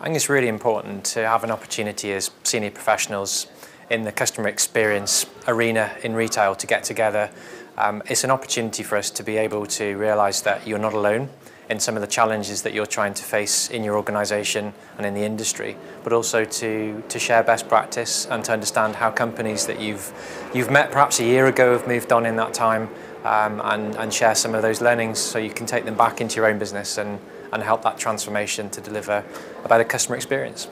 I think it's really important to have an opportunity as senior professionals in the customer experience arena in retail to get together. Um, it's an opportunity for us to be able to realise that you're not alone in some of the challenges that you're trying to face in your organisation and in the industry, but also to, to share best practice and to understand how companies that you've, you've met perhaps a year ago have moved on in that time um, and, and share some of those learnings so you can take them back into your own business and, and help that transformation to deliver a better customer experience.